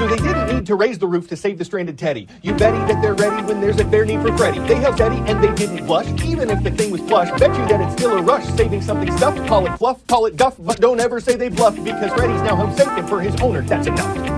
So they didn't need to raise the roof to save the stranded Teddy. You betty that they're ready when there's a bare need for Freddy. They held Teddy and they didn't blush, even if the thing was plush. Bet you that it's still a rush, saving something stuffed. Call it fluff, call it duff, but don't ever say they bluffed because Freddy's now home safe and for his owner, that's enough.